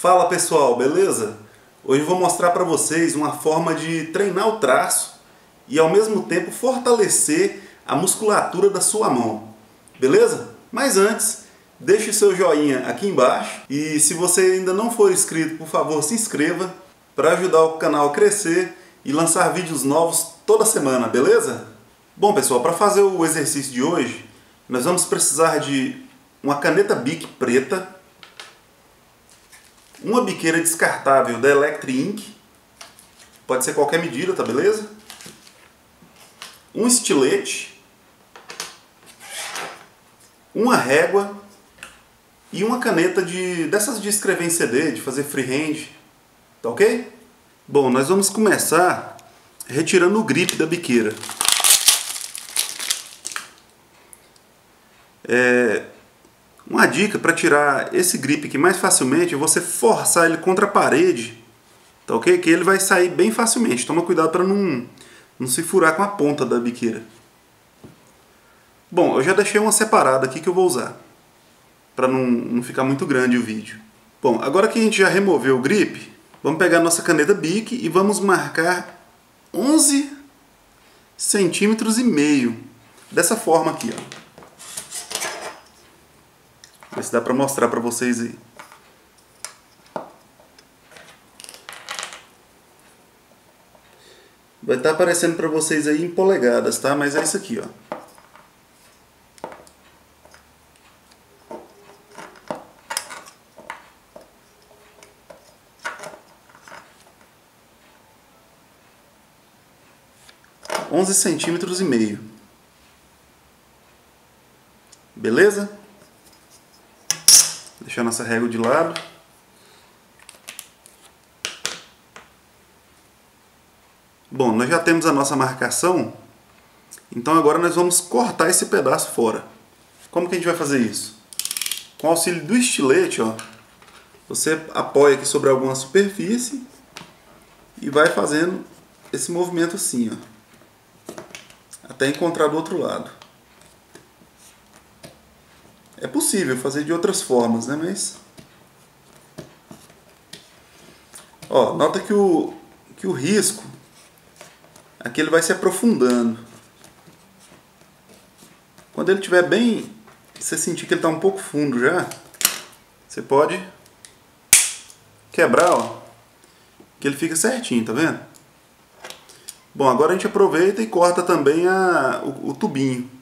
Fala pessoal, beleza? Hoje vou mostrar para vocês uma forma de treinar o traço e ao mesmo tempo fortalecer a musculatura da sua mão, beleza? Mas antes, deixe seu joinha aqui embaixo e se você ainda não for inscrito, por favor se inscreva para ajudar o canal a crescer e lançar vídeos novos toda semana, beleza? Bom pessoal, para fazer o exercício de hoje, nós vamos precisar de uma caneta Bic preta, uma biqueira descartável da Electric Ink, pode ser qualquer medida, tá beleza? Um estilete, uma régua e uma caneta de dessas de escrever em CD, de fazer freehand, tá ok? Bom, nós vamos começar retirando o grip da biqueira. É, uma dica para tirar esse grip aqui mais facilmente é você forçar ele contra a parede, tá ok? Que ele vai sair bem facilmente. Toma cuidado para não, não se furar com a ponta da biqueira. Bom, eu já deixei uma separada aqui que eu vou usar, para não, não ficar muito grande o vídeo. Bom, agora que a gente já removeu o grip, vamos pegar nossa caneta Bic e vamos marcar 11 centímetros e meio, dessa forma aqui, ó. Ver se dá para mostrar para vocês aí. Vai estar tá aparecendo para vocês aí em polegadas, tá? Mas é isso aqui, ó. Onze centímetros e meio. Beleza? Deixar nossa régua de lado. Bom, nós já temos a nossa marcação, então agora nós vamos cortar esse pedaço fora. Como que a gente vai fazer isso? Com auxílio do estilete, ó, você apoia aqui sobre alguma superfície e vai fazendo esse movimento assim, ó, até encontrar do outro lado. É possível fazer de outras formas, né? Mas. Ó, nota que o, que o risco aqui ele vai se aprofundando. Quando ele estiver bem, você sentir que ele está um pouco fundo já, você pode quebrar, ó, que ele fica certinho, tá vendo? Bom, agora a gente aproveita e corta também a, o, o tubinho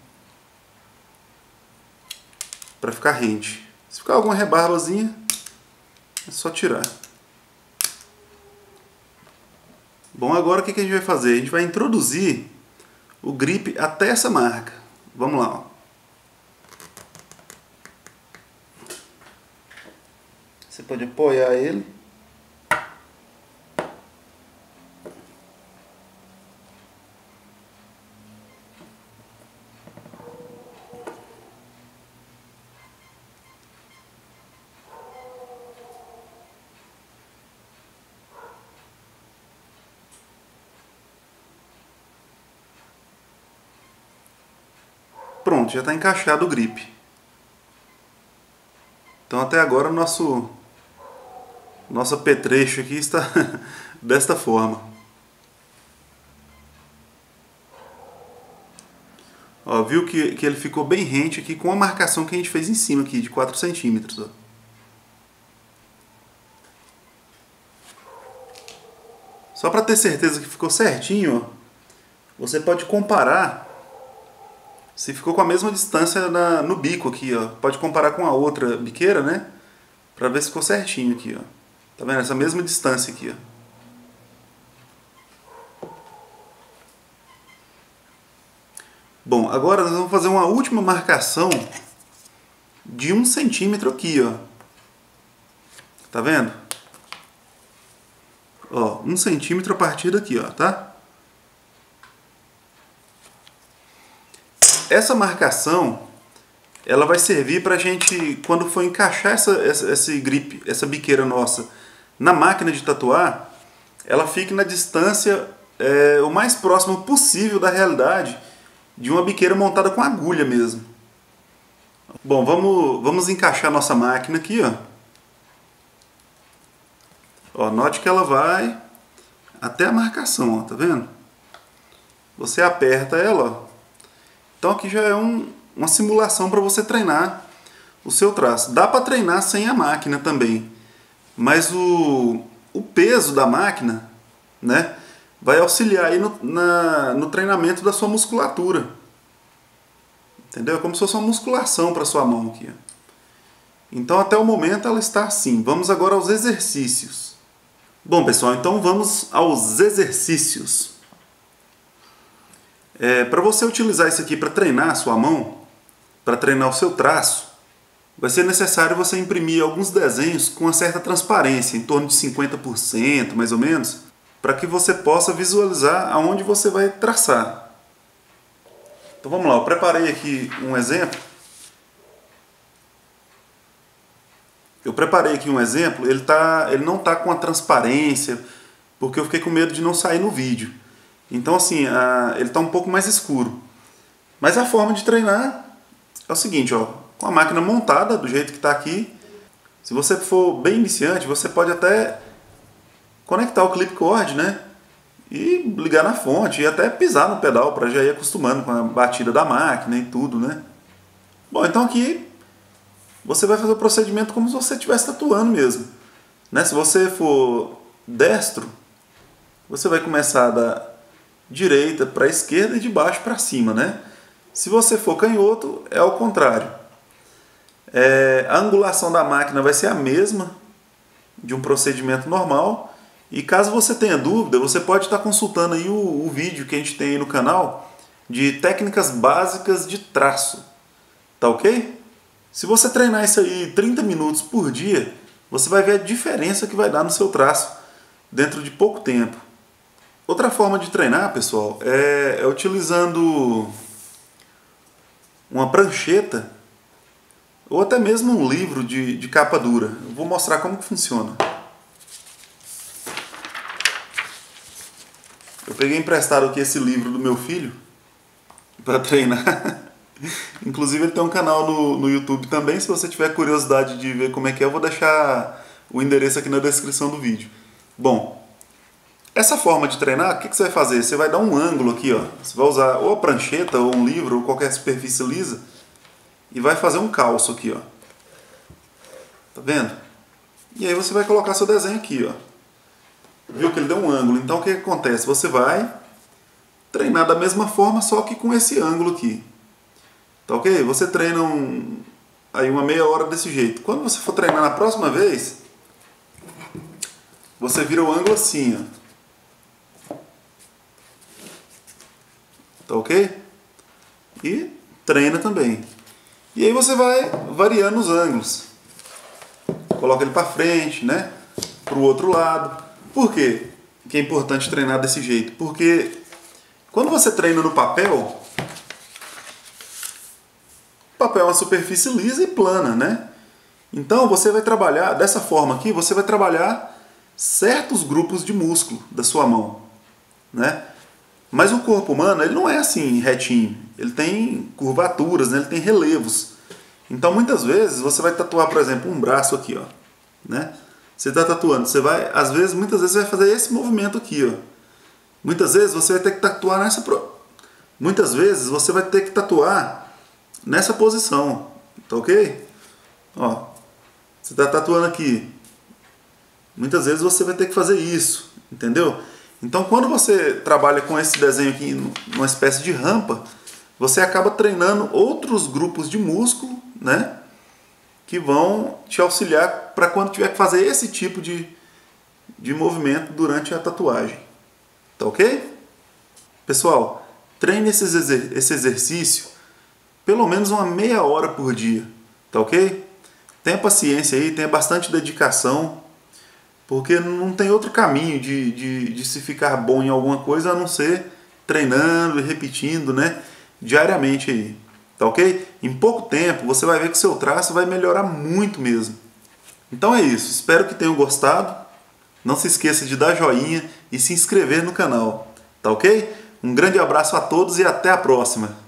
para ficar rente. Se ficar alguma rebarbazinha, é só tirar. Bom, agora o que, a gente vai fazer? A gente vai introduzir o grip até essa marca. Vamos lá. Ó. Você pode apoiar ele Pronto, já está encaixado o grip. Então até agora o nosso nosso apetrecho aqui está desta forma. Ó, viu que, que ele ficou bem rente aqui com a marcação que a gente fez em cima aqui, de 4 centímetros. Ó. Só para ter certeza que ficou certinho, ó, você pode comparar se ficou com a mesma distância na, no bico aqui, ó. Pode comparar com a outra biqueira, né? Pra ver se ficou certinho aqui, ó. Tá vendo? Essa mesma distância aqui, ó. Bom, agora nós vamos fazer uma última marcação de um centímetro aqui, ó. Tá vendo? Ó, um centímetro a partir daqui, ó, tá? Essa marcação ela vai servir para a gente, quando for encaixar essa, essa, esse grip, essa biqueira nossa na máquina de tatuar, ela fique na distância é, o mais próximo possível da realidade de uma biqueira montada com agulha mesmo. Bom, vamos, vamos encaixar nossa máquina aqui, ó. Ó, note que ela vai até a marcação, ó, tá vendo? Você aperta ela, ó. Então aqui já é um, uma simulação para você treinar o seu traço. Dá para treinar sem a máquina também, mas o, o peso da máquina, né, vai auxiliar aí no, na, no treinamento da sua musculatura. Entendeu? É como se fosse uma musculação para sua mão aqui. Ó. Então até o momento ela está assim. Vamos agora aos exercícios. Bom pessoal, então vamos aos exercícios. É, para você utilizar isso aqui para treinar a sua mão, para treinar o seu traço, vai ser necessário você imprimir alguns desenhos com uma certa transparência, em torno de 50% mais ou menos, para que você possa visualizar aonde você vai traçar. Então vamos lá, eu preparei aqui um exemplo. Eu preparei aqui um exemplo, ele, tá, ele não está com a transparência, porque eu fiquei com medo de não sair no vídeo. Então assim, a, ele está um pouco mais escuro. Mas a forma de treinar é o seguinte, ó, com a máquina montada do jeito que está aqui, se você for bem iniciante, você pode até conectar o clip cord, né? E ligar na fonte e até pisar no pedal para já ir acostumando com a batida da máquina e tudo, né? Bom, então aqui você vai fazer o procedimento como se você estivesse tatuando mesmo. Né? Se você for destro, você vai começar da direita para esquerda e de baixo para cima, né? Se você for canhoto, é ao contrário. É, a angulação da máquina vai ser a mesma de um procedimento normal. E caso você tenha dúvida, você pode estar consultando aí o, o vídeo que a gente tem aí no canal de técnicas básicas de traço. Tá ok? Se você treinar isso aí 30 minutos por dia, você vai ver a diferença que vai dar no seu traço dentro de pouco tempo. Outra forma de treinar, pessoal, é, é utilizando uma prancheta ou até mesmo um livro de, de capa dura. Eu vou mostrar como que funciona. Eu peguei emprestado aqui esse livro do meu filho para treinar. Inclusive ele tem um canal no, no YouTube também, se você tiver curiosidade de ver como é que é, eu vou deixar o endereço aqui na descrição do vídeo. Bom, essa forma de treinar, o que, que você vai fazer? Você vai dar um ângulo aqui, ó. Você vai usar ou a prancheta, ou um livro, ou qualquer superfície lisa, e vai fazer um calço aqui, ó. Tá vendo? E aí você vai colocar seu desenho aqui, ó. Viu que ele deu um ângulo? Então o que, que acontece? Você vai treinar da mesma forma, só que com esse ângulo aqui. Tá ok? Você treina um, aí uma meia hora desse jeito. Quando você for treinar na próxima vez, você vira o ângulo assim, ó. Ok? E treina também. E aí você vai variando os ângulos. Coloca ele para frente, né? Para o outro lado. Por quê? Que é importante treinar desse jeito? Porque quando você treina no papel, papel é uma superfície lisa e plana, né? Então você vai trabalhar dessa forma aqui, você vai trabalhar certos grupos de músculo da sua mão, né? Mas o corpo humano ele não é assim retinho, ele tem curvaturas, né? ele tem relevos. Então muitas vezes você vai tatuar, por exemplo, um braço aqui, ó, né? Você está tatuando, você vai, às vezes, muitas vezes você vai fazer esse movimento aqui, ó. Muitas vezes você vai ter que tatuar nessa, muitas vezes você vai ter que tatuar nessa posição, tá ok? Ó, você está tatuando aqui. Muitas vezes você vai ter que fazer isso, entendeu? Então quando você trabalha com esse desenho aqui numa espécie de rampa, você acaba treinando outros grupos de músculo, né? Que vão te auxiliar para quando tiver que fazer esse tipo de, de movimento durante a tatuagem. Tá ok? Pessoal, treine esse, esse exercício pelo menos uma meia hora por dia, tá ok? Tenha paciência aí, tenha bastante dedicação, porque não tem outro caminho de, de, de se ficar bom em alguma coisa a não ser treinando e repetindo, né? Diariamente aí, tá ok? Em pouco tempo você vai ver que seu traço vai melhorar muito mesmo. Então é isso, espero que tenham gostado. Não se esqueça de dar joinha e se inscrever no canal, tá ok? Um grande abraço a todos e até a próxima!